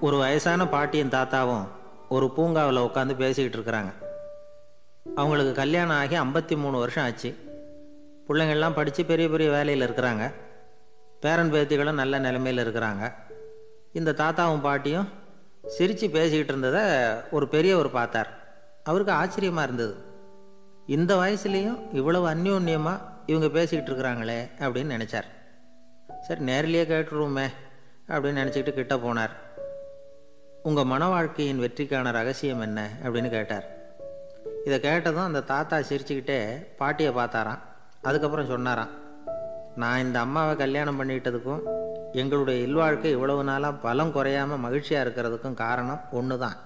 ஒரு வயசான பாட்டியும் தாத்தாவும் ஒரு பூங்காவில் உட்காந்து பேசிக்கிட்டு இருக்கிறாங்க. அவங்களுக்கு கல்யாணம் ஆகி ஐம்பத்தி மூணு வருஷம் ஆச்சு. பிள்ளைங்கள்லாம் படித்து பெரிய பெரிய வேலையில் இருக்கிறாங்க. பேரன் பேத்திகளும் நல்ல நிலைமையில் இருக்கிறாங்க. இந்த தாத்தாவும் பாட்டியும் சிரித்து பேசிக்கிட்டு இருந்ததை ஒரு பெரியவர் பார்த்தார். அவருக்கு ஆச்சரியமாக இருந்தது. இந்த வயசுலேயும் இவ்வளவு அந்யோன்யமாக இவங்க பேசிக்கிட்டு இருக்கிறாங்களே அப்படின்னு நினச்சார். சரி நேரிலேயே கேட்டுருவோமே அப்படின்னு நினச்சிக்கிட்டு கிட்ட போனார். உங்கள் மன வாழ்க்கையின் வெற்றிக்கான ரகசியம் என்ன? அப்படின்னு கேட்டார். இதை கேட்டதும் அந்த தாத்தா சிரிச்சுக்கிட்டே பாட்டியை பார்த்தாராம். அதுக்கப்புறம் சொன்னாராம் நான் இந்த அம்மாவை கல்யாணம் பண்ணிக்கிட்டதுக்கும் எங்களுடைய இல்வாழ்க்கை இவ்வளவு நாளாக பலம் குறையாமல் மகிழ்ச்சியாக இருக்கிறதுக்கும் காரணம் ஒன்று தான்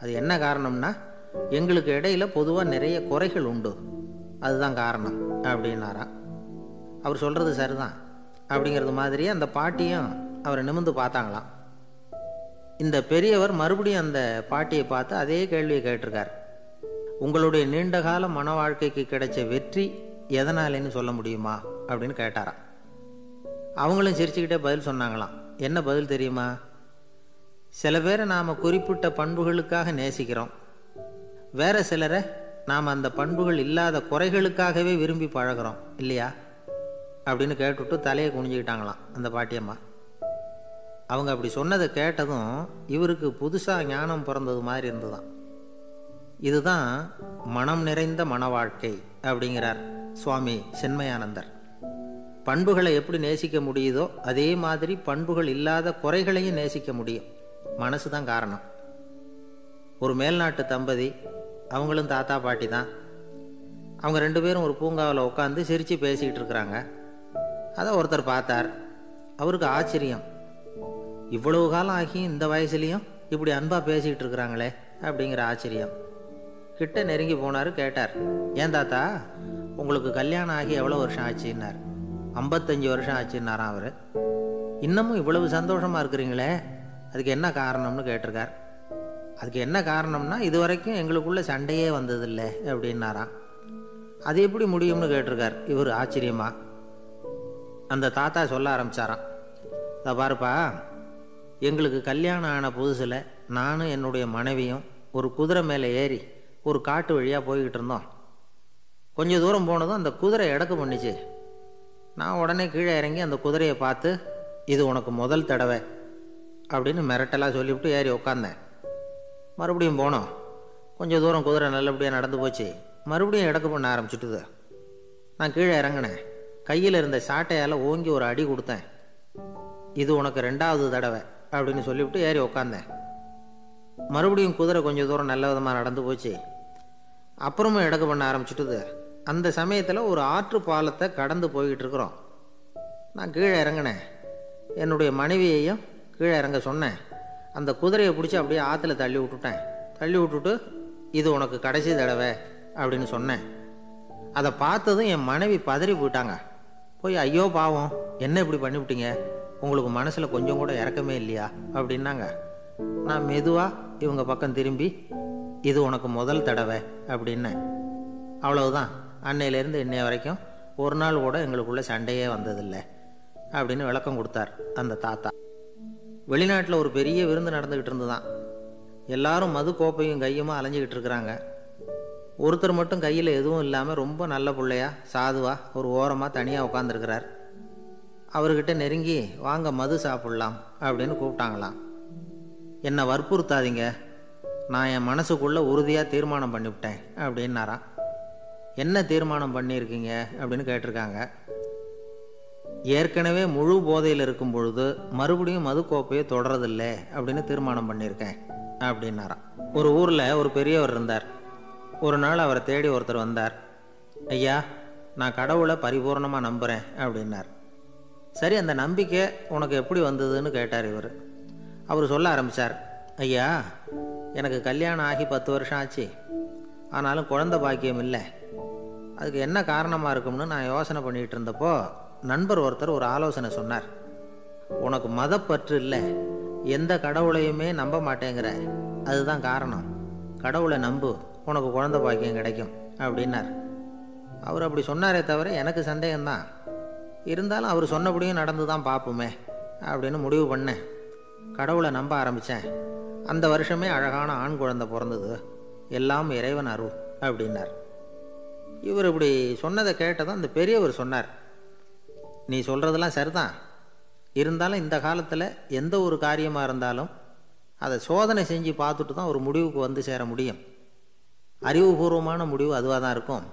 அது என்ன காரணம்னா எங்களுக்கு இடையில் பொதுவாக நிறைய குறைகள் உண்டு. அதுதான் காரணம் அப்படின்னாராம். அவர் சொல்கிறது சரிதான் அப்படிங்கிறது மாதிரியே அந்த பாட்டியும் அவரை நிமிந்து பார்த்தாங்களாம். இந்த பெரியவர் மறுபடியும் அந்த பாட்டியை பார்த்து அதே கேள்வியை கேட்டிருக்கார். உங்களுடைய நீண்டகால மன வாழ்க்கைக்கு கிடைச்ச வெற்றி எதனாலேன்னு சொல்ல முடியுமா? அப்படின்னு கேட்டாராம். அவங்களும் சிரிச்சுக்கிட்டே பதில் சொன்னாங்களாம். என்ன பதில் தெரியுமா? சில பேரை நாம் குறிப்பிட்ட பண்புகளுக்காக நேசிக்கிறோம். வேற சிலரை நாம் அந்த பண்புகள் இல்லாத குறைகளுக்காகவே விரும்பி பழகிறோம் இல்லையா? அப்படின்னு கேட்டுவிட்டு தலையை குனிஞ்சுக்கிட்டாங்களாம் அந்த பாட்டியம்மா. அவங்க அப்படி சொன்னதை கேட்டதும் இவருக்கு புதுசாக ஞானம் பிறந்தது மாதிரி இருந்துதான் இதுதான் மனம் நிறைந்த மன வாழ்க்கை அப்படிங்கிறார் சுவாமி சென்மயானந்தர். பண்புகளை எப்படி நேசிக்க முடியுதோ அதே மாதிரி பண்புகள் இல்லாத குறைகளையும் நேசிக்க முடியும். மனசு தான் காரணம். ஒரு மேல்நாட்டு தம்பதி அவங்களும் தாத்தா பாட்டி தான். அவங்க ரெண்டு பேரும் ஒரு பூங்காவில் உட்காந்து சிரித்து பேசிக்கிட்டு இருக்கிறாங்க. அதை ஒருத்தர் பார்த்தார். அவருக்கு ஆச்சரியம். இவ்வளவு காலம் ஆகி இந்த வயசுலேயும் இப்படி அன்பாக பேசிகிட்டு இருக்கிறாங்களே அப்படிங்கிற ஆச்சரியம். கிட்ட நெருங்கி போனார் கேட்டார் ஏன் தாத்தா உங்களுக்கு கல்யாணம் ஆகி எவ்வளோ வருஷம் ஆச்சுன்னார்? ஐம்பத்தஞ்சு வருஷம் ஆச்சுன்னாராம் அவர். இன்னமும் இவ்வளவு சந்தோஷமாக இருக்கிறீங்களே அதுக்கு என்ன காரணம்னு கேட்டிருக்கார். அதுக்கு என்ன காரணம்னா இது வரைக்கும் எங்களுக்குள்ள சண்டையே வந்ததில்லை அப்படின்னாராம். அது எப்படி முடியும்னு கேட்டிருக்கார் இவர் ஆச்சரியமா? அந்த தாத்தா சொல்ல ஆரம்பிச்சாராம். இதை பாருப்பா எங்களுக்கு கல்யாணம் ஆன புதுசில் நானும் என்னுடைய மனைவியும் ஒரு குதிரை மேலே ஏறி ஒரு காட்டு வழியாக போய்கிட்டு இருந்தோம். கொஞ்சம் தூரம் போனதும் அந்த குதிரை இடக்கு பண்ணிச்சு. நான் உடனே கீழே இறங்கி அந்த குதிரையை பார்த்து இது உனக்கு முதல் தடவை அப்படின்னு மிரட்டலாக சொல்லிவிட்டு ஏறி உக்காந்தேன். மறுபடியும் போனோம். கொஞ்சம் தூரம் குதிரை நல்லபடியாக நடந்து போச்சு. மறுபடியும் இடக்கு பண்ண ஆரம்பிச்சுட்டுது. நான் கீழே இறங்கினேன். கையில் இருந்த சாட்டையால் ஓங்கி ஒரு அடி கொடுத்தேன். இது உனக்கு ரெண்டாவது தடவை அப்படின்னு சொல்லிவிட்டு ஏறி உக்காந்தேன். மறுபடியும் குதிரை கொஞ்சம் தூரம் நல்ல விதமாக நடந்து போச்சு. அப்புறமும் இடக்கு பண்ண ஆரம்பிச்சுட்டுது. அந்த சமயத்தில் ஒரு ஆற்று பாலத்தை கடந்து போய்கிட்டு இருக்கிறோம். நான் கீழே இறங்கினேன். என்னுடைய மனைவியையும் கீழே இறங்க சொன்னேன். அந்த குதிரையை பிடிச்சி அப்படியே ஆற்றுல தள்ளி விட்டுட்டேன். தள்ளி விட்டுட்டு இது உனக்கு கடைசி தடவை அப்படின்னு சொன்னேன். அதை பார்த்ததும் என் மனைவி பதறி போயிட்டாங்க. போய் ஐயோ பாவம் என்ன இப்படி பண்ணிவிட்டீங்க? உங்களுக்கு மனசில் கொஞ்சம் கூட இறக்கமே இல்லையா? அப்படின்னாங்க. நான் மெதுவாக இவங்க பக்கம் திரும்பி இது உனக்கு முதல் தடவை அப்படின்னேன் அவ்வளவுதான். அன்னையிலேருந்து இன்னைய வரைக்கும் ஒரு நாள் கூட எங்களுக்குள்ள சண்டையே வந்ததில்லை அப்படின்னு விளக்கம் கொடுத்தார் அந்த தாத்தா. வெளிநாட்டில் ஒரு பெரிய விருந்து நடந்துக்கிட்டு இருந்துதான். எல்லாரும் மது கோப்பையும் கையுமா அலைஞ்சிக்கிட்டு இருக்கிறாங்க. ஒருத்தர் மட்டும் கையில் எதுவும் இல்லாமல் ரொம்ப நல்ல பிள்ளையா சாதுவா ஒரு ஓரமாக தனியாக உட்காந்துருக்கிறார் அவர்கிட்ட நெருங்கி வாங்க மது சாப்பிட்லாம் அப்படின்னு கூப்பிட்டாங்களாம். என்னை வற்புறுத்தாதீங்க. நான் என் மனசுக்குள்ளே உறுதியாக தீர்மானம் பண்ணிவிட்டேன் அப்படின்னாராம். என்ன தீர்மானம் பண்ணியிருக்கீங்க? அப்படின்னு கேட்டிருக்காங்க. ஏற்கனவே முழு போதையில் இருக்கும் பொழுது மறுபடியும் மது கோப்பையை தொடரதில்லை அப்படின்னு தீர்மானம் பண்ணியிருக்கேன் அப்படின்னாராம். ஒரு ஊரில் ஒரு பெரியவர் இருந்தார். ஒரு நாள் அவரை தேடி ஒருத்தர் வந்தார். ஐயா நான் கடவுளை பரிபூர்ணமாக நம்புகிறேன் அப்படின்னார். சரி அந்த நம்பிக்கை உனக்கு எப்படி வந்ததுன்னு கேட்டார் இவர். அவர் சொல்ல ஆரம்பித்தார் ஐயா எனக்கு கல்யாணம் ஆகி பத்து வருஷம் ஆச்சு. ஆனாலும் குழந்தை பாக்கியம் இல்லை. அதுக்கு என்ன காரணமாக இருக்கும்னு நான் யோசனை பண்ணிகிட்டு இருந்தப்போ நண்பர் ஒருத்தர் ஒரு ஆலோசனை சொன்னார். உனக்கு மதப்பற்று இல்லை. எந்த கடவுளையுமே நம்ப மாட்டேங்கிற. அதுதான் காரணம். கடவுளை நம்பு. உனக்கு குழந்தை பாக்கியம் கிடைக்கும். அப்படின்னார். அவர் அப்படி சொன்னாரே தவிர எனக்கு சந்தேகம்தான். இருந்தாலும் அவர் சொன்னபடியும் நடந்து தான் பார்ப்போமே அப்படின்னு முடிவு பண்ணேன் கடவுளை நம்ப ஆரம்பித்தேன் அந்த வருஷமே அழகான ஆண் குழந்தை பிறந்தது. எல்லாம் இறைவன் அருள் அப்படின்னார். இவர் இப்படி சொன்னதை கேட்டதும் அந்த பெரியவர் சொன்னார் நீ சொல்கிறதெல்லாம் சரிதான். இருந்தாலும் இந்த காலத்தில் எந்த ஒரு காரியமாக இருந்தாலும் அதை சோதனை செஞ்சு பார்த்துட்டு தான் ஒரு முடிவுக்கு வந்து சேர முடியும். அறிவுபூர்வமான முடிவு அதுவாக தான் இருக்கும்.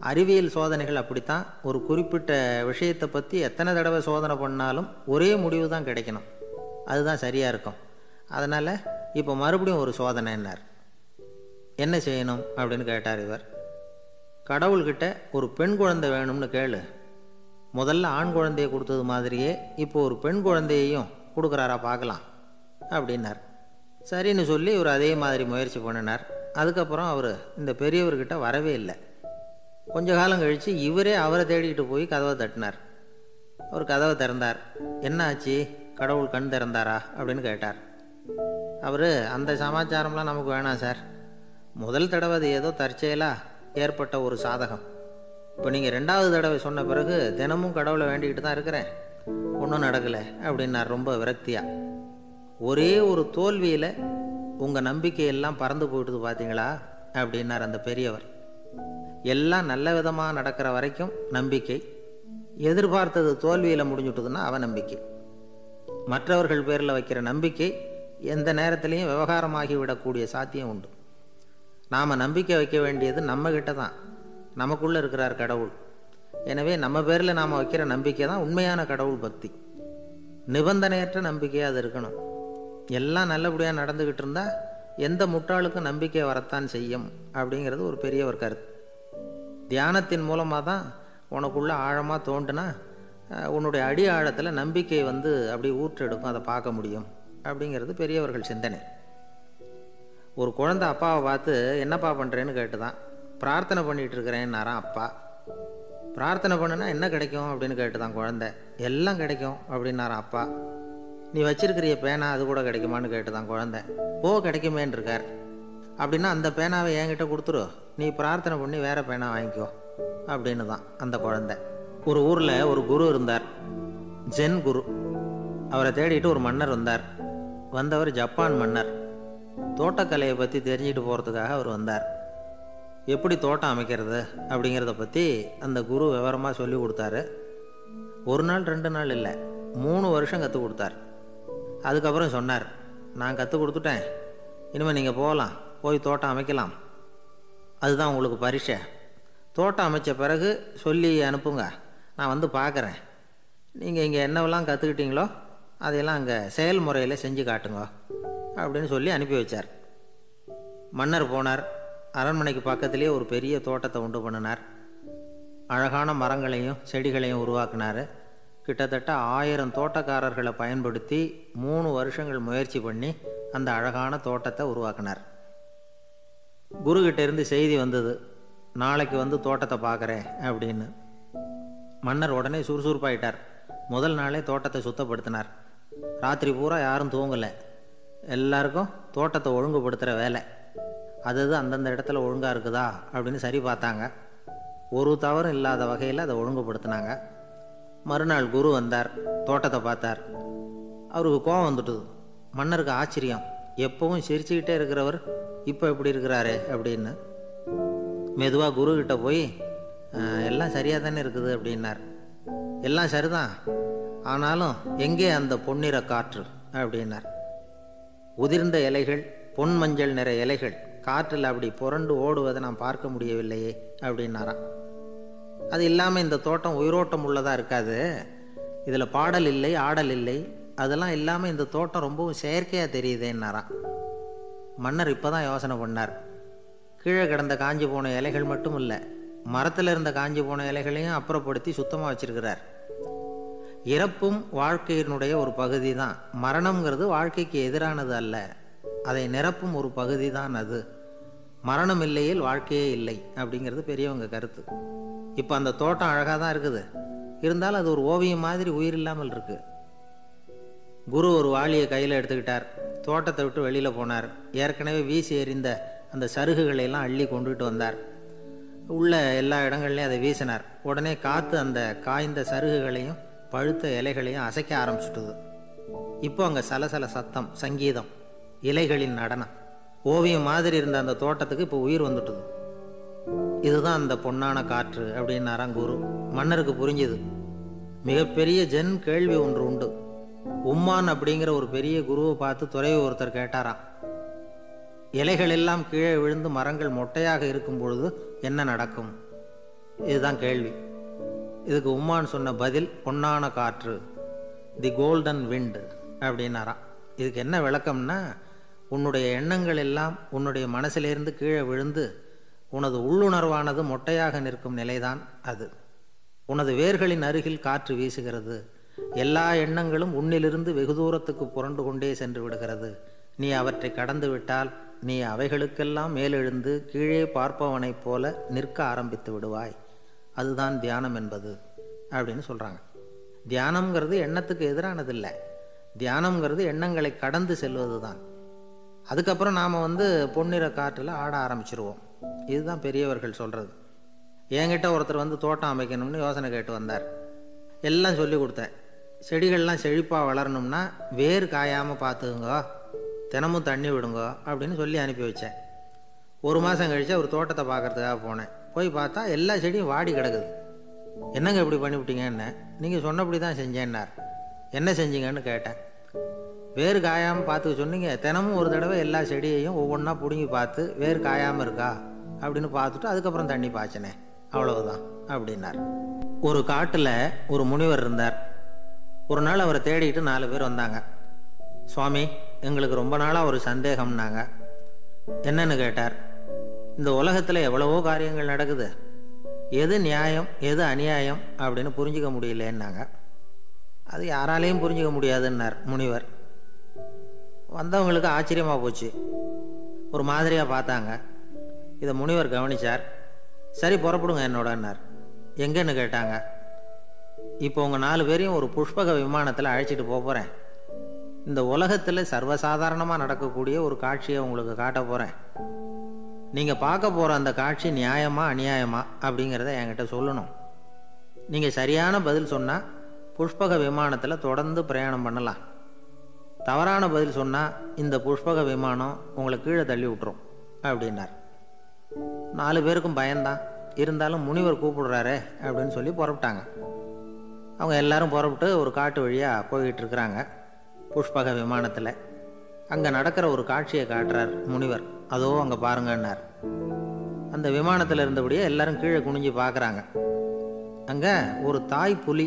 அறிவியல் சோதனைகள் அப்படித்தான். ஒரு குறிப்பிட்ட விஷயத்தை பற்றி எத்தனை தடவை சோதனை பண்ணாலும் ஒரே முடிவு தான் கிடைக்கணும். அதுதான் சரியாக இருக்கும். அதனால் இப்போ மறுபடியும் ஒரு சோதனைன்னார். என்ன செய்யணும் அப்படின்னு கேட்டார் இவர். கடவுள்கிட்ட ஒரு பெண் குழந்தை வேணும்னு கேளு. முதல்ல ஆண் குழந்தையை கொடுத்தது மாதிரியே இப்போ ஒரு பெண் குழந்தையையும் கொடுக்குறாரா பார்க்கலாம். அப்படின்னார். சரின்னு சொல்லி இவர் அதே மாதிரி முயற்சி பண்ணினார். அதுக்கப்புறம் அவர் இந்த பெரியவர்கிட்ட வரவே இல்லை. கொஞ்ச காலம் கழித்து இவரே அவரை தேடிக்கிட்டு போய் கதவை தட்டினார். அவர் கதவை திறந்தார். என்ன ஆச்சு? கடவுள் கண் திறந்தாரா? அப்படின்னு கேட்டார். அவர் அந்த சமாச்சாரம்லாம் நமக்கு வேணாம் சார். முதல் தடவை அது ஏதோ தற்செயலாக ஏற்பட்ட ஒரு சாதகம். இப்போ நீங்கள் ரெண்டாவது தடவை சொன்ன பிறகு தினமும் கடவுளை வேண்டிக்கிட்டு தான் இருக்கிறேன். ஒன்றும் நடக்கலை அப்படின்னார் ரொம்ப விரக்தியாக ஒரே ஒரு தோல்வியில் உங்கள் நம்பிக்கையெல்லாம் பறந்து போயிட்டுது பார்த்தீங்களா அப்படின்னார் அந்த பெரியவர். எல்லாம் நல்ல விதமாக நடக்கிற வரைக்கும் நம்பிக்கை. எதிர்பார்த்தது தோல்வியில் முடிஞ்சுட்டுதுன்னா அவநம்பிக்கை மற்றவர்கள் பேரில் வைக்கிற நம்பிக்கை எந்த நேரத்திலையும் விவகாரமாகி விடக்கூடிய சாத்தியம் உண்டு. நாம் நம்பிக்கை வைக்க வேண்டியது நம்மக்கிட்ட தான் நமக்குள்ளே இருக்கிறார் கடவுள். எனவே நம்ம பேரில் நாம் வைக்கிற நம்பிக்கை தான் உண்மையான கடவுள் பக்தி. நிபந்தனையற்ற நம்பிக்கையாக அது இருக்கணும். எல்லாம் நல்லபடியாக நடந்துக்கிட்டு இருந்தால் எந்த முட்டாளுக்கும் நம்பிக்கை வரத்தான் செய்யும் அப்படிங்கிறது ஒரு பெரிய ஒரு கருத்து. தியானத்தின் மூலமாக தான் உனக்குள்ளே ஆழமாக தோண்டுனா உன்னுடைய அடி ஆழத்தில் நம்பிக்கை வந்து அப்படி ஊற்றெடுக்கும் அதை பார்க்க முடியும் அப்படிங்கிறது பெரியவர்கள் சிந்தனை. ஒரு குழந்தை அப்பாவை பார்த்து என்னப்பா பண்ணுறேன்னு கேட்டு தான் பிரார்த்தனை பண்ணிகிட்டு இருக்கிறேன்னாரான் அப்பா. பிரார்த்தனை பண்ணுனா என்ன கிடைக்கும்? அப்படின்னு கேட்டு தான் குழந்தை. எல்லாம் கிடைக்கும் அப்படின்னாரான் அப்பா. நீ வச்சிருக்கிறிய பேனா அது கூட கிடைக்குமான்னு கேட்டு தான் குழந்தை. ஓ கிடைக்குமேன்னு இருக்கார் அப்படின்னா அந்த பேனாவை என்கிட்ட கொடுத்துரு. நீ பிரார்த்தனை பண்ணி வேற பேனா வாங்கிக்கோ. அப்படின்னு தான் அந்த குழந்தை. ஒரு ஊரில் ஒரு குரு இருந்தார். ஜென் குரு. அவரை தேடிட்டு ஒரு மன்னர் வந்தார். வந்தவர் ஜப்பான் மன்னர். தோட்டக்கலையை பற்றி தெரிஞ்சுட்டு போகிறதுக்காக அவர் வந்தார். எப்படி தோட்டம் அமைக்கிறது அப்படிங்கிறத பற்றி அந்த குரு விவரமாக சொல்லி கொடுத்தாரு. ஒரு நாள் ரெண்டு நாள் இல்லை மூணு வருஷம் கற்றுக் கொடுத்தார். அதுக்கப்புறம் சொன்னார் நான் கற்றுக் கொடுத்துட்டேன். இனிமேல் நீங்கள் போகலாம் போய் தோட்டம் அமைக்கலாம். அதுதான் உங்களுக்கு பரிசை தோட்டம் அமைச்ச பிறகு சொல்லி அனுப்புங்க. நான் வந்து பார்க்குறேன் நீங்கள் இங்கே என்னவெல்லாம் கற்றுக்கிட்டீங்களோ அதையெல்லாம் அங்கே செயல்முறையில் செஞ்சு காட்டுங்க அப்படின்னு சொல்லி அனுப்பி வச்சார். மன்னர் போனார். அரண்மனைக்கு பக்கத்திலே ஒரு பெரிய தோட்டத்தை உண்டு பண்ணினார். அழகான மரங்களையும் செடிகளையும் உருவாக்கினார். கிட்டத்தட்ட ஆயிரம் தோட்டக்காரர்களை பயன்படுத்தி மூணு வருஷங்கள் முயற்சி பண்ணி அந்த அழகான தோட்டத்தை உருவாக்கினார். குருக்கிட்ட இருந்து செய்தி வந்தது. நாளைக்கு வந்து தோட்டத்தை பார்க்குறேன் அப்படின்னு. மன்னர் உடனே சுறுசுறுப்பாயிட்டார். முதல் நாளே தோட்டத்தை சுத்தப்படுத்தினார். ராத்திரி பூரா யாரும் தூங்கலை. எல்லாருக்கும் தோட்டத்தை ஒழுங்குபடுத்துகிற வேலை. அது அந்தந்த இடத்துல ஒழுங்காக இருக்குதா அப்படின்னு சரி பார்த்தாங்க. ஒரு தவறும் இல்லாத வகையில் அதை ஒழுங்குபடுத்தினாங்க. மறுநாள் குரு வந்தார் தோட்டத்தை பார்த்தார். அவருக்கு கோபம் வந்துட்டுது. மன்னருக்கு ஆச்சரியம். எப்பவும் சிரிச்சுக்கிட்டே இருக்கிறவர் இப்போ எப்படி இருக்கிறாரு அப்படின்னு. மெதுவாக குருக்கிட்ட போய் எல்லாம் சரியாக தானே இருக்குது அப்படின்னார். எல்லாம் சரிதான். ஆனாலும் எங்கே அந்த பொன்னிற காற்று? அப்படின்னார். உதிர்ந்த இலைகள் பொன் மஞ்சள் நிற இலைகள் காற்றில் அப்படி புரண்டு ஓடுவதை நான் பார்க்க முடியவில்லையே அப்படின்னாராம். அது இல்லாமல் இந்த தோட்டம் உயிரோட்டம் உள்ளதாக இருக்காது. இதில் பாடல் இல்லை ஆடல் இல்லை. அதெல்லாம் இல்லாமல் இந்த தோட்டம் ரொம்பவும் செயற்கையாக தெரியுதேன்னாராம். மன்னர் இப்போ தான் யோசனை பண்ணார். கீழே கிடந்த காஞ்சி போன இலைகள் மட்டும் இல்லை மரத்தில் இருந்த காஞ்சி போன இலைகளையும் அப்புறப்படுத்தி சுத்தமாக வச்சிருக்கிறார். இறப்பும் வாழ்க்கையினுடைய ஒரு பகுதி தான் மரணம்ங்கிறது வாழ்க்கைக்கு எதிரானது அல்ல அதை நிரப்பும் ஒரு பகுதி தான் அது. மரணம் இல்லையில் வாழ்க்கையே இல்லை அப்படிங்கிறது பெரியவங்க கருத்து. இப்போ அந்த தோட்டம் அழகாக தான் இருக்குது. இருந்தாலும் அது ஒரு ஓவியம் மாதிரி உயிர் இல்லாமல் இருக்கு. குரு ஒரு வாளியை கையில் எடுத்துக்கிட்டார். தோட்டத்தை விட்டு வெளியில் போனார். ஏற்கனவே வீசி எறிந்த அந்த சருகுகளையெல்லாம் அள்ளி கொண்டுகிட்டு வந்தார். உள்ள எல்லா இடங்கள்லையும் அதை வீசினார். உடனே காற்று அந்த காய்ந்த சருகுகளையும் பழுத்த இலைகளையும் அசைக்க ஆரம்பிச்சுட்டுது. இப்போ அங்கே சலசல சத்தம் சங்கீதம் இலைகளின் நடனம். ஓவியம் மாதிரி இருந்த அந்த தோட்டத்துக்கு இப்போ உயிர் வந்துட்டுது. இதுதான் அந்த பொன்னான காற்று அப்படின்னாராம் குரு. மன்னருக்கு புரிஞ்சுது. மிகப்பெரிய ஜென் கேள்வி ஒன்று உண்டு. உம்மான் அப்படிங்கிற ஒரு பெரிய குருவை பார்த்து துறையை ஒருத்தர் கேட்டாராம். இலைகள் எல்லாம் கீழே விழுந்து மரங்கள் மொட்டையாக இருக்கும் பொழுது என்ன நடக்கும்? இதுதான் கேள்வி. இதுக்கு உம்மான் சொன்ன பதில் பொன்னான காற்று தி கோல்டன் விண்டு அப்படின்னாராம். இதுக்கு என்ன விளக்கம்னா உன்னுடைய எண்ணங்கள் எல்லாம் உன்னுடைய மனசிலிருந்து கீழே விழுந்து உனது உள்ளுணர்வானது மொட்டையாக நிற்கும் நிலைதான் அது. உனது வேர்களின் அருகில் காற்று வீசுகிறது. எல்லா எண்ணங்களும் உன்னிலிருந்து வெகு தூரத்துக்கு புரண்டு கொண்டே சென்று விடுகிறது. நீ அவற்றை கடந்து விட்டால் நீ அவைகளுக்கெல்லாம் மேலெழுந்து கீழே பார்ப்பவனைப் போல நிற்க ஆரம்பித்து விடுவாய். அதுதான் தியானம் என்பது அப்படின்னு சொல்கிறாங்க தியானம்ங்கிறது எண்ணத்துக்கு எதிரானதில்லை. தியானம்ங்கிறது எண்ணங்களை கடந்து செல்வது தான் அதுக்கப்புறம் நாம் வந்து பொன்னிற காற்றில் ஆட ஆரம்பிச்சிருவோம். இதுதான் பெரியவர்கள் சொல்கிறது என்கிட்ட ஒருத்தர் வந்து தோட்டம் அமைக்கணும்னு யோசனை கேட்டு வந்தார். எல்லாம் சொல்லி கொடுத்தேன். செடிகள்லாம் செழிப்பாக வளரணும்னா வேர் காயாமல் பார்த்துக்குங்க. தினமும் தண்ணி விடுங்க அப்படின்னு சொல்லி அனுப்பி வச்சேன். ஒரு மாதம் கழித்து அவர் தோட்டத்தை பார்க்கறதுக்காக போனேன். போய் பார்த்தா எல்லா செடியும் வாடி கிடக்குது. என்னங்க இப்படி பண்ணிவிட்டீங்கன்னு நீங்கள் சொன்னபடி தான் செஞ்சேன்னார். என்ன செஞ்சீங்கன்னு கேட்டேன். வேர் காயாமல் பார்த்துக்க சொன்னீங்க. தினமும் ஒரு தடவை எல்லா செடியையும் ஒவ்வொன்றா பிடுங்கி பார்த்து வேர் காயாமல் இருக்கா அப்படின்னு பார்த்துட்டு அதுக்கப்புறம் தண்ணி பாய்ச்சினேன். அவ்வளவுதான் அப்படின்னார். ஒரு காட்டில் ஒரு முனிவர் இருந்தார். ஒரு நாள் அவரை தேடிக்கிட்டு நாலு பேர் வந்தாங்க. சுவாமி எங்களுக்கு ரொம்ப நாளாக ஒரு சந்தேகம்னாங்க. என்னன்னு கேட்டார். இந்த உலகத்தில் எவ்வளவோ காரியங்கள் நடக்குது. எது நியாயம் எது அநியாயம் அப்படின்னு புரிஞ்சிக்க முடியலன்னாங்க. அது யாராலையும் புரிஞ்சிக்க முடியாதுன்னார் முனிவர். வந்தவங்களுக்கு ஆச்சரியமாக போச்சு. ஒரு மாதிரியாக பார்த்தாங்க. இதை முனிவர் கவனிச்சார். சரி புறப்படுங்க என்னோடன்னார். எங்கன்னு கேட்டாங்க. இப்போ உங்கள் நாலு பேரையும் ஒரு புஷ்பக விமானத்தில் அழைச்சிட்டு போக போகிறேன் இந்த உலகத்தில் சர்வசாதாரணமாக நடக்கக்கூடிய ஒரு காட்சியை உங்களுக்கு காட்ட போகிறேன் நீங்கள் பார்க்க போகிற அந்த காட்சி நியாயமா அநியாயமா அப்படிங்கிறத என்கிட்ட சொல்லணும். நீங்கள் சரியான பதில் சொன்னால் புஷ்பக விமானத்தில் தொடர்ந்து பிரயாணம் பண்ணலாம். தவறான பதில் சொன்னால் இந்த புஷ்பக விமானம் உங்களை கீழே தள்ளி விட்டுரும் அப்படின்னார். நாலு பேருக்கும் பயந்தான் இருந்தாலும் முனிவர் கூப்பிடுறாரே அப்படின்னு சொல்லி புறப்பட்டாங்க. அவங்க எல்லாரும் புறப்பட்டு ஒரு காட்டு வழியாக போய்கிட்டு இருக்கிறாங்க. புஷ்பக விமானத்தில். அங்கே நடக்கிற ஒரு காட்சியை காட்டுறார் முனிவர். அதோ அங்கே பாருங்கன்னார். அந்த விமானத்தில் இருந்தபடியே எல்லாரும் கீழே குனிஞ்சு பார்க்குறாங்க அங்கே ஒரு தாய் புலி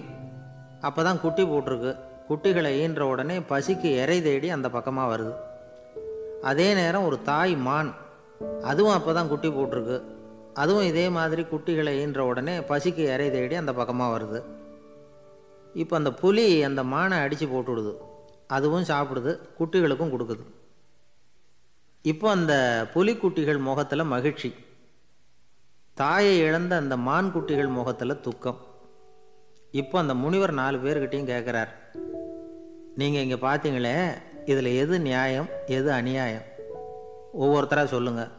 அப்போ தான் குட்டி போட்டிருக்கு. குட்டிகளை ஈன்ற உடனே பசிக்கு இறை தேடி அந்த பக்கமாக வருது. அதே நேரம் ஒரு தாய் மான். அதுவும் அப்போ தான் குட்டி போட்டிருக்கு. அதுவும் இதே மாதிரி குட்டிகளை ஈன்ற உடனே பசிக்கு இறை தேடி அந்த பக்கமாக வருது. இப்போ அந்த புலி அந்த மானை அடித்து போட்டுவிடுது. அதுவும் சாப்பிடுது குட்டிகளுக்கும் கொடுக்குது. இப்போ அந்த புலிக்குட்டிகள் முகத்தில் மகிழ்ச்சி. தாயை இழந்த அந்த மான் குட்டிகள் முகத்தில் துக்கம். இப்போ அந்த முனிவர் நாலு பேர்கிட்டையும் கேட்குறார் நீங்கள் இங்கே பார்த்தீங்களே இதில் எது நியாயம் எது அநியாயம்? ஒவ்வொருத்தராக சொல்லுங்கள்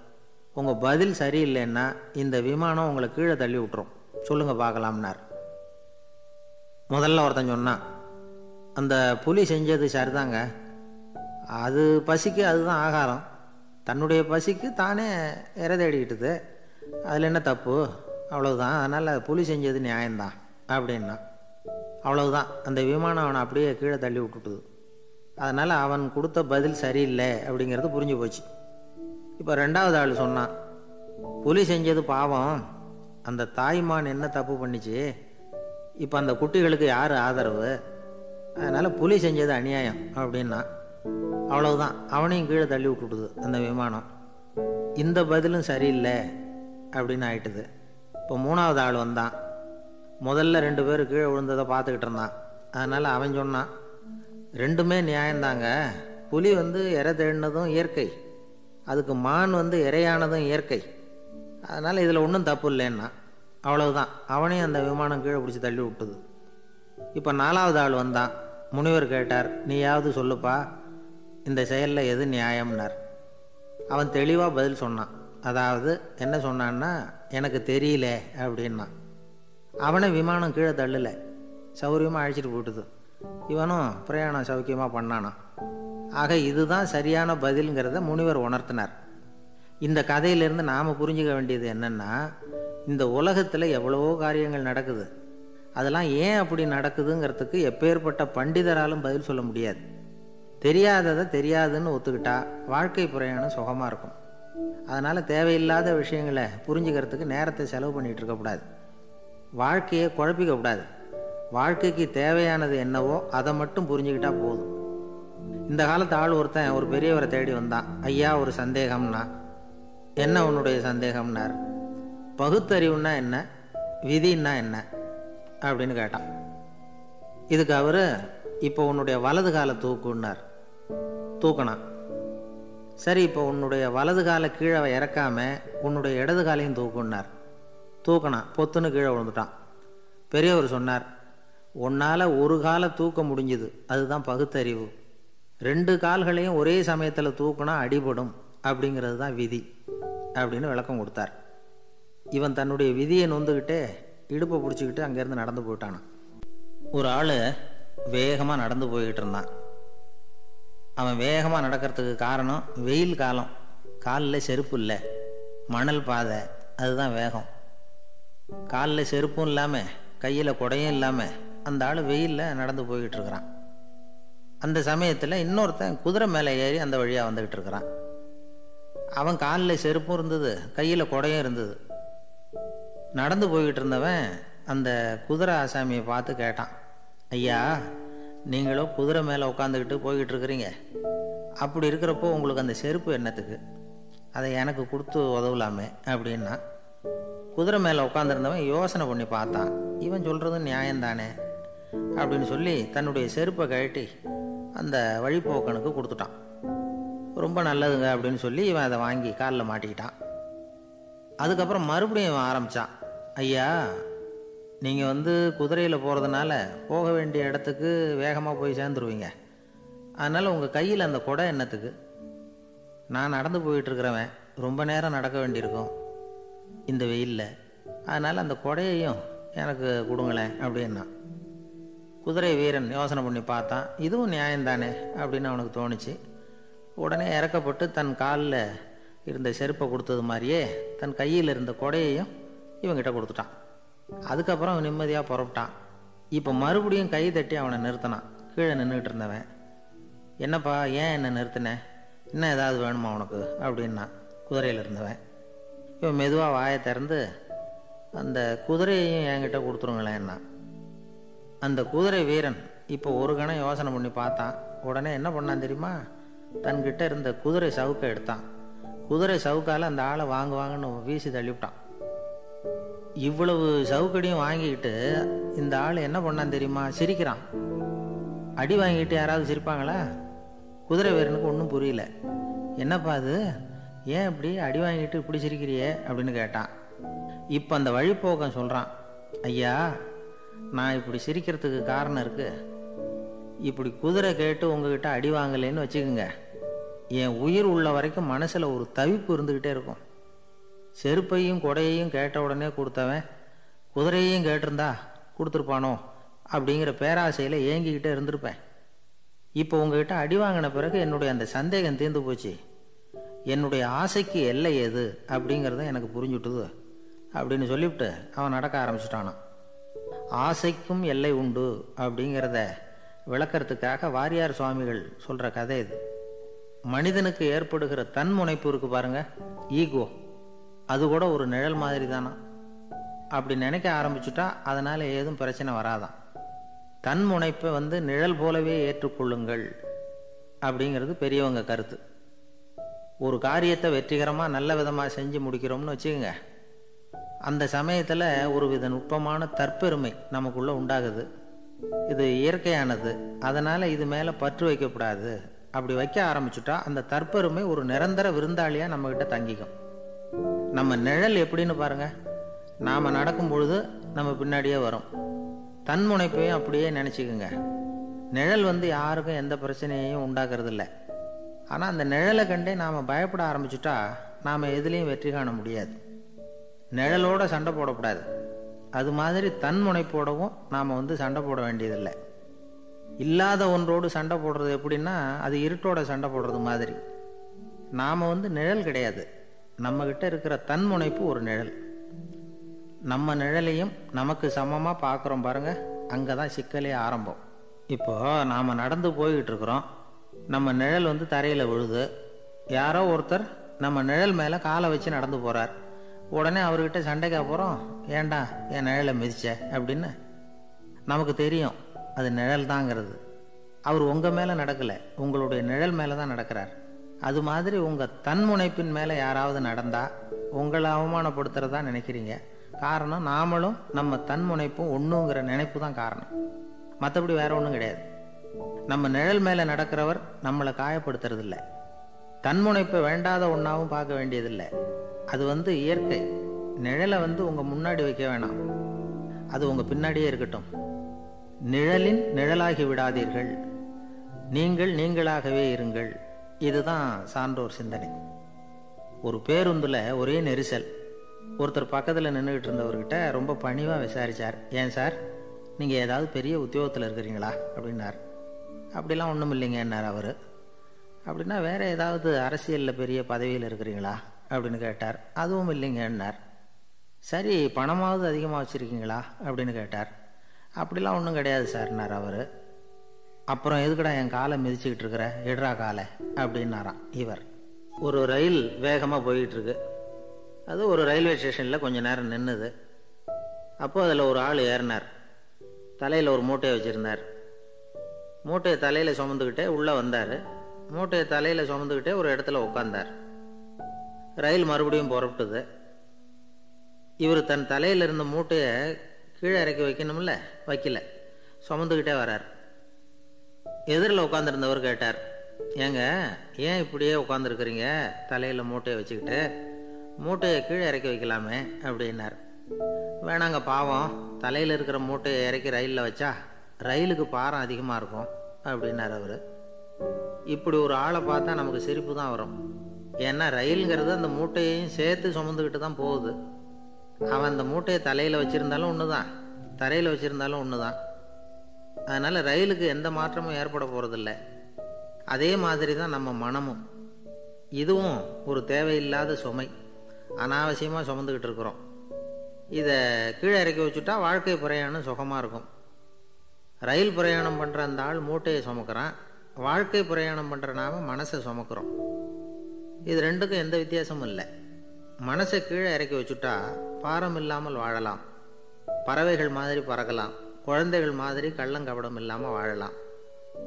உங்கள் பதில் சரியில்லைன்னா இந்த விமானம் உங்களை கீழே தள்ளி விட்டுரும். சொல்லுங்கள் பார்க்கலாம்னார். முதல்ல ஒருத்தன் சொன்னான் அந்த புலி செஞ்சது சரிதாங்க. அது பசிக்கு அதுதான் ஆகாரம். தன்னுடைய பசிக்கு தானே இற தேடிக்கிட்டுது. அதில் என்ன தப்பு? அவ்வளவுதான். அதனால் புலி செஞ்சது நியாயம்தான் அப்படின்னா. அவ்வளவுதான். அந்த விமானம் அவனை அப்படியே கீழே தள்ளி விட்டுட்டுது. அதனால் அவன் கொடுத்த பதில் சரியில்லை அப்படிங்கிறது புரிஞ்சு போச்சு. இப்போ ரெண்டாவது ஆள் சொன்னான் புலி செஞ்சது பாவம். அந்த தாய்மான் என்ன தப்பு பண்ணிச்சு? இப்போ அந்த குட்டிகளுக்கு யார் ஆதரவு? அதனால் புலி செஞ்சது அநியாயம் அப்படின்னா அவ்வளவுதான். அவனையும் கீழே தள்ளி விட்டுடுது அந்த விமானம். இந்த பதிலும் சரியில்லை அப்படின்னு ஆயிட்டுது. இப்போ மூணாவது ஆள் வந்தான். முதல்ல ரெண்டு பேர் கீழே விழுந்ததை பார்த்துக்கிட்டு இருந்தான். அதனால் அவன் சொன்னான் ரெண்டுமே நியாயந்தாங்க புலி வந்து இறை தேடினதும் இயற்கை. அதுக்கு மான் வந்து இறையானதும் இயற்கை. அதனால் இதில் ஒன்றும் தப்பு இல்லைன்னா அவ்வளவுதான். அவனையும் அந்த விமானம் கீழே பிடிச்சி தள்ளி விட்டுது. இப்போ நாலாவது ஆள் வந்தான் முனிவர் கேட்டார் நீயாவது சொல்லுப்பா இந்த செயலில் எது நியாயம்னார்? அவன் தெளிவாக பதில் சொன்னான். அதாவது என்ன சொன்னான்னா எனக்கு தெரியல அப்படின்னா அவனை விமானம் கீழே தள்ளலை. சௌரியமாக அழைச்சிட்டு போட்டுது இவனும் பிரயாணம் சௌக்கியமாக பண்ணானான் ஆக இதுதான் சரியான பதிலுங்கிறத முனிவர் உணர்த்தினார். இந்த கதையிலேருந்து நாம் புரிஞ்சுக்க வேண்டியது என்னென்னா இந்த உலகத்தில் எவ்வளவோ காரியங்கள் நடக்குது. அதெல்லாம் ஏன் அப்படி நடக்குதுங்கிறதுக்கு எப்பேற்பட்ட பண்டிதராலும் பதில் சொல்ல முடியாது. தெரியாததை தெரியாதுன்னு ஒத்துக்கிட்டா வாழ்க்கை பிரயாணம் சுகமாக இருக்கும். அதனால் தேவையில்லாத விஷயங்களை புரிஞ்சுக்கிறதுக்கு நேரத்தை செலவு பண்ணிகிட்டு இருக்கக்கூடாது வாழ்க்கையை குழப்பிக்கக்கூடாது வாழ்க்கைக்கு தேவையானது என்னவோ அதை மட்டும் புரிஞ்சுக்கிட்டா போதும். இந்த காலத்து ஆள் ஒருத்தன் ஒரு பெரியவரை தேடி வந்தான். ஐயா ஒரு சந்தேகம்னா. என்ன உன்னுடைய சந்தேகம்னார்? பகுத்தறிவுன்னா என்ன? விதின்னா என்ன? அப்படின்னு கேட்டான். இதுக்கு அவர் இப்போ உன்னுடைய வலது காலை தூக்குன்னார். தூக்கினான். சரி இப்போ உன்னுடைய வலது காலை கீழே இறக்காம உன்னுடைய இடது காலையும் தூக்குன்னார். தூக்கினான். பொத்துன்னு கீழே விழுந்துட்டான். பெரியவர் சொன்னார் உன்னால் ஒரு காலை தூக்க முடிஞ்சுது. அதுதான் பகுத்தறிவு. ரெண்டு கால்களையும் ஒரே சமயத்தில் தூக்குனா அடிபடும். அப்படிங்கிறது தான் விதி அப்படின்னு விளக்கம் கொடுத்தார். இவன் தன்னுடைய விதியை நொந்துக்கிட்டே இடுப்பை பிடிச்சிக்கிட்டு அங்கேருந்து நடந்து போயிட்டானான் ஒரு ஆள் வேகமாக நடந்து போய்கிட்டு இருந்தான். அவன் வேகமாக நடக்கிறதுக்கு காரணம் வெயில் காலம். காலில் செருப்பு இல்லை. மணல் பாதை அதுதான் வேகம். காலில் செருப்பும் இல்லாமல் கையில் குடையும் இல்லாமல் அந்த ஆள் வெயிலில் நடந்து போய்கிட்டு இருக்கிறான். அந்த சமயத்தில் இன்னொருத்தன் குதிரை மேலே ஏறி அந்த வழியாக வந்துக்கிட்டு இருக்கிறான். அவன் காலில் செருப்பும் இருந்தது கையில் குடையும் இருந்தது. நடந்து போய்கிட்டு இருந்தவன் அந்த குதிரை ஆசாமியை பார்த்து கேட்டான் ஐயா நீங்களும் குதிரை மேலே உட்காந்துக்கிட்டு போய்கிட்டு இருக்கிறீங்க அப்படி இருக்கிறப்போ உங்களுக்கு அந்த செருப்பு என்னத்துக்கு? அதை எனக்கு கொடுத்து உதவலாமே அப்படின்னா. குதிரை மேலே உட்காந்துருந்தவன் யோசனை பண்ணி பார்த்தான் இவன் சொல்கிறது நியாயம்தானே? அப்படின்னு சொல்லி தன்னுடைய செருப்பை கழட்டி அந்த வழிபோக்கனுக்கு கொடுத்துட்டான். ரொம்ப நல்லதுங்க அப்படின்னு சொல்லி இவன் அதை வாங்கி காலில் மாட்டிக்கிட்டான். அதுக்கப்புறம் மறுபடியும் இவன் ஆரம்பித்தான் ஐயா நீங்கள் வந்து குதிரையில் போகிறதுனால போக வேண்டிய இடத்துக்கு வேகமாக போய் சேர்ந்துருவீங்க. அதனால் உங்கள் கையில் அந்த குடை என்னத்துக்கு? நான் நடந்து போயிட்டுருக்கிறவன் ரொம்ப நேரம் நடக்க வேண்டியிருக்கும். இந்த வெயிலில். அதனால் அந்த கொடையையும் எனக்கு கொடுங்களேன் அப்படின்னா. குதிரை வீரன் யோசனை பண்ணி பார்த்தான். இதுவும் நியாயம்தானே? அப்படின்னு அவனுக்கு தோணுச்சு. உடனே இறக்கப்பட்டு தன் காலில் இருந்த செருப்பை கொடுத்தது மாதிரியே தன் கையில் இருந்த கொடையையும் இவங்கிட்ட கொடுத்துட்டான். அதுக்கப்புறம் அவன் நிம்மதியாக புறப்பட்டான். இப்போ மறுபடியும் கை தட்டி அவனை நிறுத்தினான். கீழே நின்றுக்கிட்டு இருந்தவன் என்னப்பா ஏன் என்னை நிறுத்தினேன் இன்னும் ஏதாவது வேணுமா உனக்கு? அப்படின்னா குதிரையில் இருந்தவன். இவன் மெதுவாக வாயை திறந்து அந்த குதிரையையும் என்கிட்ட கொடுத்துருங்களேன்னா அந்த குதிரை வீரன் இப்போ ஒரு கணம் யோசனை பண்ணி பார்த்தான். உடனே என்ன பண்ணான் தெரியுமா? தன்கிட்ட இருந்த குதிரை சவுக்கை எடுத்தான். குதிரை சவுக்கால் அந்த ஆளை வாங்குவாங்கன்னு வீசி தள்ளிவிட்டான். இவ்வளவு சவுக்கடியும் வாங்கிக்கிட்டு இந்த ஆள் என்ன பண்ணான் தெரியுமா? சிரிக்கிறான். அடி வாங்கிட்டு யாராவது சிரிப்பாங்களா? குதிரை வீரனுக்கு ஒன்றும் புரியல. என்னப்பா அது? ஏன் இப்படி அடி வாங்கிட்டு இப்படி சிரிக்கிறியே? அப்படின்னு கேட்டான். இப்போ அந்த வழிப்போக்கம் சொல்கிறான் ஐயா நான் இப்படி சிரிக்கிறதுக்கு காரணம் இருக்குது இப்படி குதிரை கேட்டு உங்ககிட்ட அடி வாங்கலைன்னு வச்சுக்கோங்க. என் உயிர் உள்ள வரைக்கும் மனசில் ஒரு தவிப்பு இருந்துக்கிட்டே இருக்கும். செருப்பையும் கொடையையும் கேட்ட உடனே கொடுத்தவன் குதிரையையும் கேட்டிருந்தா கொடுத்துருப்பானோ? அப்படிங்கிற பேராசையில் ஏங்கிக்கிட்டே இருந்திருப்பேன். இப்போ உங்ககிட்ட அடி வாங்கின பிறகு என்னுடைய அந்த சந்தேகம் தீர்ந்து போச்சு. என்னுடைய ஆசைக்கு எல்லை எது அப்படிங்கிறத எனக்கு புரிஞ்சுட்டுது அப்படின்னு சொல்லிவிட்டு அவன் நடக்க ஆரம்பிச்சிட்டானான். ஆசைக்கும் எல்லை உண்டு அப்படிங்கிறத விளக்கறதுக்காக வாரியார் சுவாமிகள் சொல்கிற கதை இது. மனிதனுக்கு ஏற்படுகிற தன் முனைப்பு இருக்கு பாருங்க. ஈகோ அது கூட ஒரு நிழல் மாதிரி தானா அப்படி நினைக்க ஆரம்பிச்சுட்டா அதனால ஏதும் பிரச்சனை வராதான் தன் முனைப்பை வந்து நிழல் போலவே ஏற்றுக்கொள்ளுங்கள் அப்படிங்கிறது பெரியவங்க கருத்து. ஒரு காரியத்தை வெற்றிகரமாக நல்ல விதமாக செஞ்சு முடிக்கிறோம்னு வச்சுக்கோங்க. அந்த சமயத்தில் ஒரு வித நுட்பமான தற்பெருமை நமக்குள்ள உண்டாகுது. இது இயற்கையானது. அதனால் இது மேலே பற்று வைக்கக்கூடாது. அப்படி வைக்க ஆரம்பிச்சுட்டா அந்த தற்பெருமை ஒரு நிரந்தர விருந்தாளியாக நம்மக்கிட்ட தங்கிக்கும். நம்ம நிழல் எப்படின்னு பாருங்க. நாம் நடக்கும் பொழுது நம்ம பின்னாடியே வரும். தன்முனைப்பையும் அப்படியே நினச்சிக்கோங்க. நிழல் வந்து யாருக்கும் எந்த பிரச்சனையையும் உண்டாக்குறது இல்லை ஆனால் அந்த நிழலை கண்டே நாம் பயப்பட ஆரம்பிச்சுட்டா நாம் எதுலேயும் வெற்றி காண முடியாது. நிழலோட சண்டை போடக்கூடாது. அது மாதிரி தன்முனைப்போடவும் நாம் வந்து சண்டை போட வேண்டியதில்லை. இல்லாத ஒன்றோடு சண்டை போடுறது எப்படின்னா அது இருட்டோட சண்டை போடுறது மாதிரி. நாம் வந்து நிழல் கிடையாது. நம்மக்கிட்ட இருக்கிற தன்முனைப்பு ஒரு நிழல். நம்ம நிழலையும் நமக்கு சமமாக பார்க்குறோம் பாருங்கள் அங்கே தான் சிக்கலே ஆரம்பம். இப்போ நாம் நடந்து போய்கிட்டு இருக்கிறோம். நம்ம நிழல் வந்து தரையில் விழுது. யாரோ ஒருத்தர் நம்ம நிழல் மேலே காலை வச்சு நடந்து போகிறார் உடனே அவர்கிட்ட சண்டைக்கா போகிறோம் ஏண்டா என் நிழலை மிதிச்ச? அப்படின்னு நமக்கு தெரியும். அது நிழல் தாங்கிறது. அவர் உங்கள் மேலே நடக்கலை. உங்களுடைய நிழல் மேலே தான் நடக்கிறார். அது மாதிரி உங்கள் தன்முனைப்பின் மேலே யாராவது நடந்தால் உங்களை அவமானப்படுத்துறதா நினைக்கிறீங்க. காரணம் நாமளும் நம்ம தன்முனைப்பும் ஒன்றுங்கிற நினைப்பு தான் காரணம். மற்றபடி வேற ஒன்றும் கிடையாது. நம்ம நிழல் மேலே நடக்கிறவர் நம்மளை காயப்படுத்துறதில்ல. தன்முனைப்பை வேண்டாத ஒன்றாவும் பார்க்க வேண்டியதில்லை. அது வந்து இயற்கை. நிழலை வந்து உங்கள் முன்னாடி வைக்க வேணாம். அது உங்கள் பின்னாடியே இருக்கட்டும். நிழலின் நிழலாகி விடாதீர்கள். நீங்கள் நீங்களாகவே இருங்கள். இதுதான் சான்றோர் சிந்தனை. ஒரு பேருந்தில் ஒரே நெரிசல். ஒருத்தர் பக்கத்தில் நின்றுக்கிட்டு இருந்தவர்கிட்ட ரொம்ப பணிவாக விசாரித்தார் ஏன் சார்? நீங்கள் ஏதாவது பெரிய உத்தியோகத்தில் இருக்கிறீங்களா? அப்படின்னார். அப்படிலாம் ஒன்றும் இல்லைங்கன்னார் அவர். அப்படின்னா வேறு ஏதாவது அரசியலில் பெரிய பதவியில் இருக்கிறீங்களா? அப்படின்னு கேட்டார். அதுவும் இல்லைங்கன்னார் சரி பணமாவது அதிகமாக வச்சுருக்கீங்களா? அப்படின்னு கேட்டார். அப்படிலாம் ஒன்றும் கிடையாது சார்னார் அவர். அப்புறம் எதுக்குடா என் காலை மிதிச்சுக்கிட்டு இருக்கிற? எடுறா காலை அப்படின்னாராம் இவர். ஒரு ரயில் வேகமாக போயிட்டுருக்கு. அது ஒரு ரயில்வே ஸ்டேஷனில் கொஞ்ச நேரம் நின்றுது அப்போது அதில் ஒரு ஆள் ஏறினார். தலையில் ஒரு மூட்டையை வச்சுருந்தார். மூட்டையை தலையில் சுமந்துக்கிட்டே உள்ளே வந்தார். மூட்டையை தலையில் சுமந்துக்கிட்டே ஒரு இடத்துல உட்காந்தார் ரயில் மறுபடியும் புறப்பட்டுது. இவர் தன் தலையில் இருந்த மூட்டையை கீழே இறக்கி வைக்கணும்ல? வைக்கல. சுமந்துக்கிட்டே வரார். எதிரில் உட்காந்துருந்தவர் கேட்டார் ஏங்க ஏன் இப்படியே உட்காந்துருக்குறீங்க தலையில் மூட்டையை வச்சுக்கிட்டு மூட்டையை கீழே இறக்கி வைக்கலாமே? அப்படின்னார். வேணாங்க பாவம். தலையில் இருக்கிற மூட்டையை இறக்கி ரயிலில் வச்சா ரயிலுக்கு பாரம் அதிகமாக இருக்கும் அப்படின்னார் அவர். இப்படி ஒரு ஆளை பார்த்தா நமக்கு சிரிப்பு தான் வரும். ஏன்னா ரயிலுங்கிறது அந்த மூட்டையையும் சேர்த்து சுமந்துக்கிட்டு தான் போகுது. அவன் அந்த மூட்டையை தலையில் வச்சுருந்தாலும் ஒன்று தான் தரையில் வச்சுருந்தாலும் ஒன்று தான் அதனால் ரயிலுக்கு எந்த மாற்றமும் ஏற்பட போகிறதில்ல அதே மாதிரி தான் நம்ம மனமும். இதுவும் ஒரு தேவையில்லாத சுமை. அனாவசியமாக சுமந்துக்கிட்டு இருக்கிறோம். இதை கீழே இறக்கி வச்சுட்டா வாழ்க்கை பிரயாணம் சுகமாக இருக்கும். ரயில் பிரயாணம் பண்ணுற அந்த ஆள் மூட்டையை சுமக்கிறான். வாழ்க்கை பிரயாணம் பண்ணுற நாம மனசை சுமக்கிறோம். இது ரெண்டுக்கும் எந்த வித்தியாசமும் இல்லை. மனசை கீழே இறக்கி வச்சுட்டா பாரம் இல்லாமல் வாழலாம். பறவைகள் மாதிரி பறக்கலாம். குழந்தைகள் மாதிரி கள்ளங்கபடம் இல்லாமல் வாழலாம்.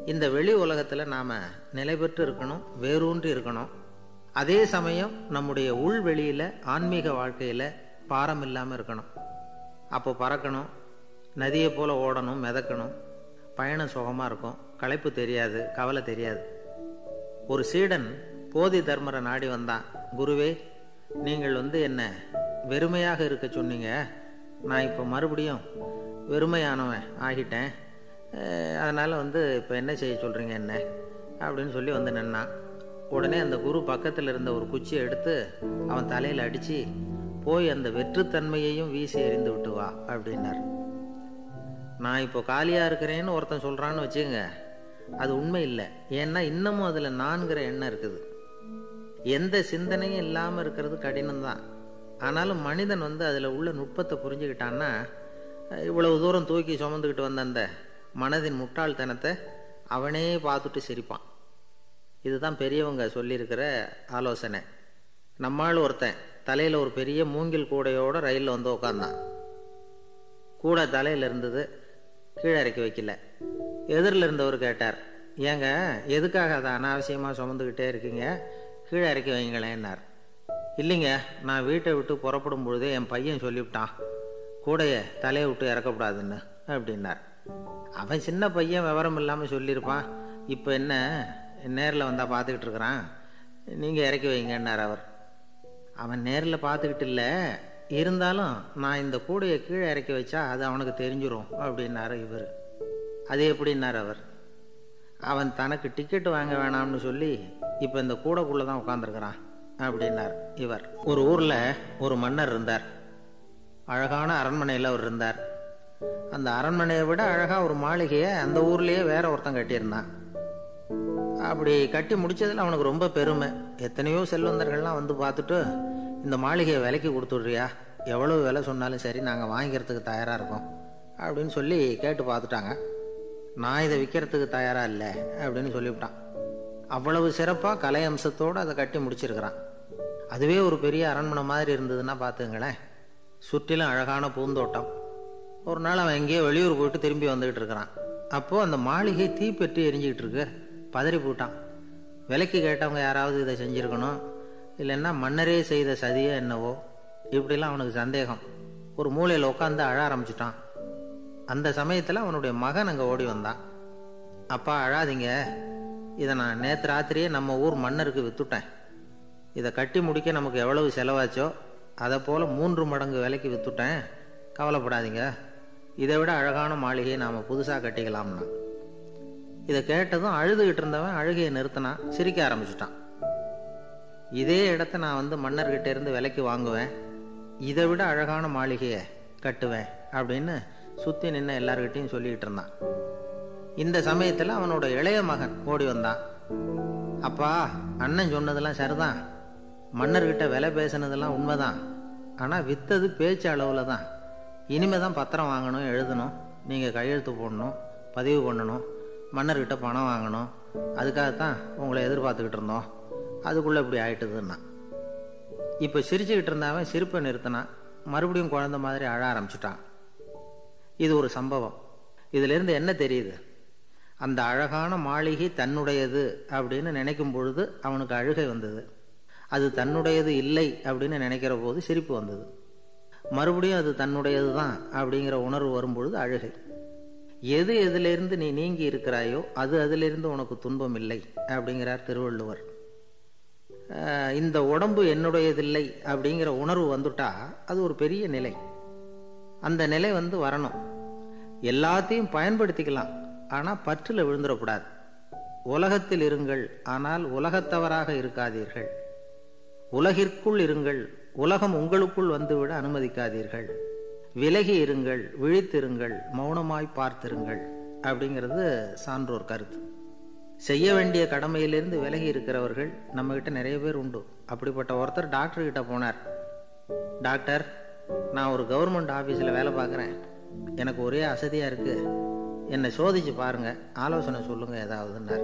இந்த வெளி உலகத்தில் நாம் நிலை பெற்று இருக்கணும் வேரூன்றி இருக்கணும். அதே சமயம் நம்முடைய உள்வெளியில் ஆன்மீக வாழ்க்கையில் பாரம் இல்லாமல் இருக்கணும். அப்போ பறக்கணும் நதியை போல் ஓடணும் மிதக்கணும். பயணம் சுகமாக இருக்கும். களைப்பு தெரியாது கவலை தெரியாது. ஒரு சீடன் போதி தர்மரை நாடி வந்தான். குருவே நீங்கள் வந்து என்ன வெறுமையாக இருக்க சொன்னீங்க? நான் இப்போ மறுபடியும் வெறுமையானவன் ஆகிட்டேன். அதனால் வந்து இப்போ என்ன செய்ய சொல்கிறீங்க என்ன? அப்படின்னு சொல்லி வந்து நின்னான். உடனே அந்த குரு பக்கத்தில் இருந்த ஒரு குச்சியை எடுத்து அவன் தலையில் அடித்து போய் அந்த வெற்றுத்தன்மையையும் வீசி எறிந்து விட்டு வா அப்படின்னார். நான் இப்போ காலியாக இருக்கிறேன்னு ஒருத்தன் சொல்கிறான்னு வச்சுங்க அது உண்மை இல்லை. ஏன்னா இன்னமும் அதில் நான்கிற எண்ணம் இருக்குது. எந்த சிந்தனையும் இல்லாமல் இருக்கிறது கடினம்தான். ஆனாலும் மனிதன் வந்து அதில் உள்ள நுட்பத்தை புரிஞ்சுக்கிட்டான்னா இவ்வளவு தூரம் தூக்கி சுமந்துக்கிட்டு வந்த அந்த மனதின் முட்டாள்தனத்தை அவனே பார்த்துட்டு சிரிப்பான். இதுதான் பெரியவங்க சொல்லியிருக்கிற ஆலோசனை. நம்மால் ஒருத்தன் தலையில் ஒரு பெரிய மூங்கில் கூடையோட ரயிலில் வந்து உட்காந்தான் கூடை தலையில் இருந்தது கீழே இறக்கி வைக்கல. எதிரில் இருந்தவர் கேட்டார் ஏங்க எதுக்காக அதை அனாவசியமாக சுமந்துக்கிட்டே இருக்கீங்க? கீழே இறக்கி வைங்களேன்னார். இல்லைங்க நான் வீட்டை விட்டு புறப்படும் பொழுதே என் பையன் சொல்லிவிட்டான் கூடைய தலையை விட்டு இறக்கக்கூடாதுன்னு அப்படின்னார். அவன் சின்ன பையன் விவரம் இல்லாமல் சொல்லியிருப்பான். இப்போ என்ன நேரில் வந்தால் பார்த்துக்கிட்டு இருக்கிறான். நீங்கள் இறக்கி வைங்கன்னார் அவர். அவன் நேரில் பார்த்துக்கிட்டு இல்லை இருந்தாலும் நான் இந்த கூடையை கீழே இறக்கி வச்சா அது அவனுக்கு தெரிஞ்சிடும் அப்படின்னாரு இவர். அது எப்படின்னார் அவர்? அவன் தனக்கு டிக்கெட் வாங்க வேணாம்னு சொல்லி இப்போ இந்த கூடக்குள்ளே தான் உட்காந்துருக்கிறான் அப்படின்னார் இவர். ஒரு ஊரில் ஒரு மன்னர் இருந்தார். அழகான அரண்மனையில் அவர் இருந்தார். அந்த அரண்மனையை விட அழகாக ஒரு மாளிகையை அந்த ஊர்லேயே வேற ஒருத்தன் கட்டியிருந்தான். அப்படி கட்டி முடிச்சதில் அவனுக்கு ரொம்ப பெருமை. எத்தனையோ செல்வந்தர்கள்லாம் வந்து பார்த்துட்டு இந்த மாளிகையை விலைக்கு கொடுத்துட்றியா? எவ்வளோ விலை சொன்னாலும் சரி நாங்கள் வாங்கிக்கிறதுக்கு தயாராக இருக்கோம் அப்படின்னு சொல்லி கேட்டு பார்த்துட்டாங்க. நான் இதை விற்கிறதுக்கு தயாராக இல்லை அப்படின்னு சொல்லிவிட்டான். அவ்வளவு சிறப்பாக கலை அம்சத்தோடு அதை கட்டி முடிச்சிருக்கிறான். அதுவே ஒரு பெரிய அரண்மனை மாதிரி இருந்ததுன்னா பார்த்துங்களேன். சுற்றிலும் அழகான பூந்தோட்டம். ஒரு நாள் அவன் எங்கேயோ வெளியூர் போயிட்டு திரும்பி வந்துகிட்டு இருக்கிறான். அப்போது அந்த மாளிகை தீப்பெற்றி எரிஞ்சிக்கிட்டு இருக்கு. பதறி போட்டான். விலைக்கு கேட்டவங்க யாராவது இதை செஞ்சுருக்கணும்? இல்லைன்னா மன்னரே செய்த சதியோ என்னவோ? இப்படிலாம் அவனுக்கு சந்தேகம். ஒரு மூலையில் உட்காந்து அழ ஆரம்பிச்சிட்டான். அந்த சமயத்தில் அவனுடைய மகன் அங்கே ஓடி வந்தான். அப்பா அழாதீங்க. இதை நான் நேற்று ராத்திரியே நம்ம ஊர் மன்னருக்கு வித்துட்டேன். இதை கட்டி முடிக்க நமக்கு எவ்வளவு செலவாச்சோ அதை போல் மூன்று மடங்கு விலைக்கு வித்துட்டேன். கவலைப்படாதீங்க. இதை விட அழகான மாளிகையை நாம் புதுசாக கட்டிக்கலாம்னா. இதை கேட்டதும் அழுதுகிட்டு இருந்தவன் அழுகையை நிறுத்தினான் சிரிக்க ஆரம்பிச்சிட்டான். இதே இடத்த நான் வந்து மன்னர்கிட்ட இருந்து விலைக்கு வாங்குவேன். இதை விட அழகான மாளிகையை கட்டுவேன் அப்படின்னு சுற்றி நின்று எல்லார்கிட்டையும் சொல்லிக்கிட்டு இருந்தான். இந்த சமயத்தில் அவனோட இளைய மகன் ஓடி வந்தான். அப்பா அண்ணன் சொன்னதெல்லாம் சரிதான். மன்னர்கிட்ட விலை பேசினதெல்லாம் உண்மைதான். ஆனால் வித்தது பேச்சு அளவில் தான் இனிமே தான் பத்திரம் வாங்கணும் எழுதணும் நீங்கள் கையெழுத்து போடணும் பதிவு பண்ணணும் மன்னர்கிட்ட பணம் வாங்கணும். அதுக்காகத்தான் உங்களை எதிர்பார்த்துக்கிட்டு இருந்தோம். அதுக்குள்ளே இப்படி ஆயிட்டுதுன்னா. இப்போ சிரிச்சுக்கிட்டு இருந்தவன் சிரிப்பை நிறுத்தினான் மறுபடியும் குழந்த மாதிரி அழ ஆரம்பிச்சிட்டான். இது ஒரு சம்பவம். இதிலிருந்து என்ன தெரியுது? அந்த அழகான மாளிகை தன்னுடையது அப்படின்னு நினைக்கும் பொழுது அவனுக்கு அழுகை வந்தது. அது தன்னுடையது இல்லை அப்படின்னு நினைக்கிற போது சிரிப்பு வந்தது. மறுபடியும் அது தன்னுடையது தான் அப்படிங்கிற உணர்வு வரும்பொழுது அழுகை. எது எதிலிருந்து நீ நீங்கி இருக்கிறாயோ அது அதிலிருந்து உனக்கு துன்பம் இல்லை அப்படிங்கிறார் திருவள்ளுவர். இந்த உடம்பு என்னுடையதில்லை அப்படிங்கிற உணர்வு வந்துட்டா அது ஒரு பெரிய நிலை. அந்த நிலை வந்து வரணும். எல்லாத்தையும் பயன்படுத்திக்கலாம். ஆனால் பற்றில் விழுந்துடக்கூடாது உலகத்தில் இருங்கள் ஆனால் உலகத்தவராக இருக்காதீர்கள். உலகிற்குள் இருங்கள் உலகம் உங்களுக்குள் வந்துவிட அனுமதிக்காதீர்கள். விலகி இருங்கள் விழித்திருங்கள் மௌனமாய் பார்த்திருங்கள் அப்படிங்கிறது சான்றோர் கருத்து. செய்ய வேண்டிய கடமையிலிருந்து விலகி இருக்கிறவர்கள் நம்மகிட்ட நிறைய பேர் உண்டு. அப்படிப்பட்ட ஒருத்தர் டாக்டர்கிட்ட போனார். டாக்டர் நான் ஒரு கவர்மெண்ட் ஆஃபீஸில் வேலை பார்க்குறேன். எனக்கு ஒரே அசதியாக இருக்குது என்னை சோதிச்சு பாருங்க ஆலோசனை சொல்லுங்க ஏதாவதுன்னார்.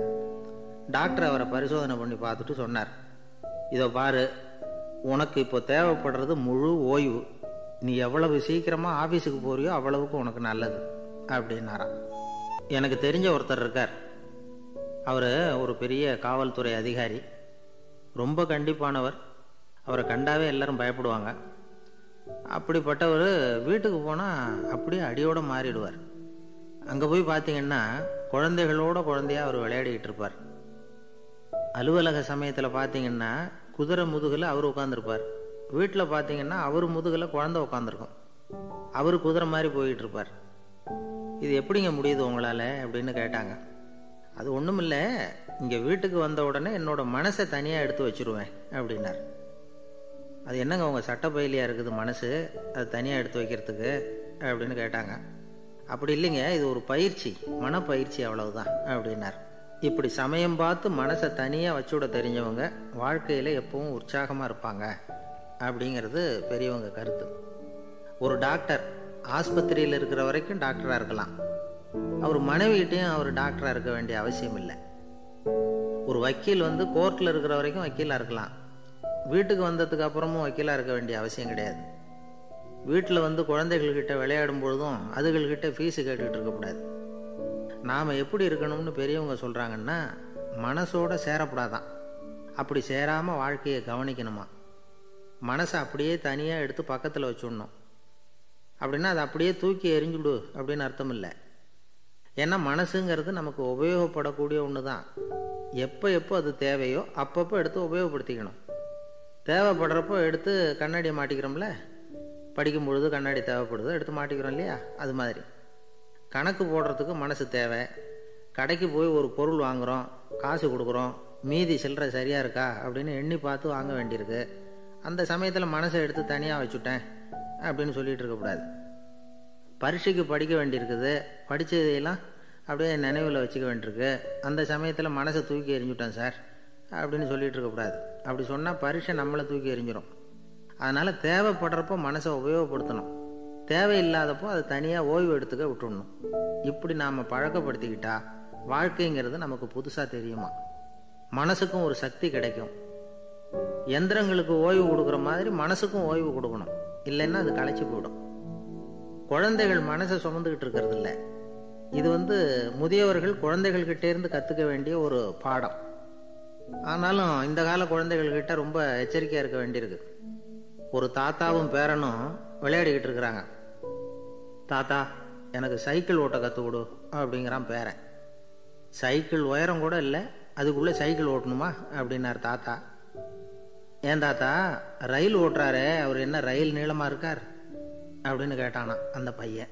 டாக்டர் அவரை பரிசோதனை பண்ணி பார்த்துட்டு சொன்னார். இதோ பாரு உனக்கு இப்போ தேவைப்படுறது முழு ஓய்வு. நீ எவ்வளவு சீக்கிரமாக ஆஃபீஸுக்கு போறியோ அவ்வளவுக்கு உனக்கு நல்லது அப்படின்னாராம். எனக்கு தெரிஞ்ச ஒருத்தர் இருக்கார். அவர் ஒரு பெரிய காவல்துறை அதிகாரி. ரொம்ப கண்டிப்பானவர். அவரை கண்டாவே எல்லாரும் பயப்படுவாங்க. அப்படிப்பட்டவர் வீட்டுக்கு போனால் அப்படியே அடியோடு மாறிடுவார். அங்கே போய் பார்த்தீங்கன்னா குழந்தைகளோட குழந்தையா அவர் விளையாடிக்கிட்டு இருப்பார். அலுவலக சமயத்தில் பார்த்தீங்கன்னா குதிரை முதுகில் அவர் உட்காந்துருப்பார் வீட்டில் பார்த்தீங்கன்னா அவர் முதுகில் குழந்தை உட்காந்துருக்கும் அவர் குதிரை மாதிரி போயிட்டு இருப்பார். இது எப்படிங்க முடியுது உங்களால் அப்படின்னு கேட்டாங்க. அது ஒன்றும் இல்லை இங்கே வீட்டுக்கு வந்த உடனே என்னோட மனசை தனியாக எடுத்து வச்சுருவேன் அப்படின்னார். அது என்னங்க உங்கள் சட்டப்பயிலியாக இருக்குது மனசு? அது தனியாக எடுத்து வைக்கிறதுக்கு அப்படின்னு கேட்டாங்க. அப்படி இல்லைங்க இது ஒரு பயிற்சி மனப்பயிற்சி அவ்வளவுதான் அப்படின்னார். இப்படி சமயம் பார்த்து மனசை தனியாக வச்சுவிட தெரிஞ்சவங்க வாழ்க்கையில் எப்பவும் உற்சாகமாக இருப்பாங்க அப்படிங்கிறது பெரியவங்க கருத்து. ஒரு டாக்டர் ஆஸ்பத்திரியில் இருக்கிற வரைக்கும் டாக்டராக இருக்கலாம். அவர் மனைவிகிட்டையும் அவர் டாக்டராக இருக்க வேண்டிய அவசியம் இல்லை. ஒரு வக்கீல் வந்து கோர்ட்டில் இருக்கிற வரைக்கும் வக்கீலாக இருக்கலாம். வீட்டுக்கு வந்ததுக்கு அப்புறமும் வக்கீலாக இருக்க வேண்டிய அவசியம் கிடையாது. வீட்டில் வந்து குழந்தைகள்கிட்ட விளையாடும் பொழுதும் அதுகள்கிட்ட ஃபீஸு கேட்டுக்கிட்டு இருக்கக்கூடாது. நாம் எப்படி இருக்கணும்னு பெரியவங்க சொல்கிறாங்கன்னா மனசோட சேரப்படாதான். அப்படி சேராமல் வாழ்க்கையை கவனிக்கணுமா? மனசை அப்படியே தனியாக எடுத்து பக்கத்தில் வச்சுடணும். அப்படின்னா அதை அப்படியே தூக்கி எரிஞ்சுடு அப்படின்னு அர்த்தம் இல்லை. ஏன்னா மனசுங்கிறது நமக்கு உபயோகப்படக்கூடிய ஒன்று தான் எப்போ எப்போ அது தேவையோ அப்பப்போ எடுத்து உபயோகப்படுத்திக்கணும். தேவைப்படுறப்போ எடுத்து கண்ணாடியை மாட்டிக்கிறோம்ல? படிக்கும் பொழுது கண்ணாடி தேவைப்படுது எடுத்து மாட்டிக்கிறோம் இல்லையா? அது மாதிரி. கணக்கு போடுறதுக்கு மனசு தேவை. கடைக்கு போய் ஒரு பொருள் வாங்குகிறோம் காசு கொடுக்குறோம் மீதி சில்லற சரியாக இருக்கா அப்படின்னு எண்ணி பார்த்து வாங்க வேண்டியிருக்கு. அந்த சமயத்தில் மனசை எடுத்து தனியாக வச்சுட்டேன் அப்படின்னு சொல்லிகிட்டு இருக்கக்கூடாது பரீட்சைக்கு படிக்க வேண்டியிருக்குது. படித்ததையெல்லாம் அப்படியே நினைவில் வச்சுக்க வேண்டியிருக்கு. அந்த சமயத்தில் மனசை தூக்கி எறிஞ்சுட்டேன் சார் அப்படின்னு சொல்லிட்டு இருக்கக்கூடாது அப்படி சொன்னால் பரீட்சை நம்மளை தூக்கி எறிஞ்சிரும். அதனால் தேவைப்படுறப்போ மனசை உபயோகப்படுத்தணும். தேவையில்லாதப்போ அது தனியாக ஓய்வு எடுத்துக்க விட்டுடணும் இப்படி நாம் பழக்கப்படுத்திக்கிட்டா வாழ்க்கைங்கிறது நமக்கு புதுசாக தெரியுமா? மனசுக்கும் ஒரு சக்தி கிடைக்கும். எந்திரங்களுக்கு ஓய்வு கொடுக்குற மாதிரி மனசுக்கும் ஓய்வு கொடுக்கணும். இல்லைன்னா அது களைச்சி போயிடும். குழந்தைகள் மனசை சுமந்துக்கிட்டு இருக்கிறது இல்லை. இது வந்து முதியவர்கள் குழந்தைகள்கிட்டே இருந்து கற்றுக்க வேண்டிய ஒரு பாடம். ஆனாலும் இந்த கால குழந்தைகள்கிட்ட ரொம்ப எச்சரிக்கையாக இருக்க வேண்டியிருக்கு. ஒரு தாத்தாவும் பேரனும் விளையாடிக்கிட்டு இருக்கிறாங்க. தாத்தா எனக்கு சைக்கிள் ஓட்ட கற்றுக்கொடு அப்படிங்கிறான் பேரன். சைக்கிள் உயரம் கூட இல்லை அதுக்குள்ளே சைக்கிள் ஓட்டணுமா? அப்படின்னார் தாத்தா. ஏன் தாத்தா ரயில் ஓட்டுறாரு அவர் என்ன ரயில் நீளமாக இருக்கார்? அப்படின்னு கேட்டானா அந்த பையன்.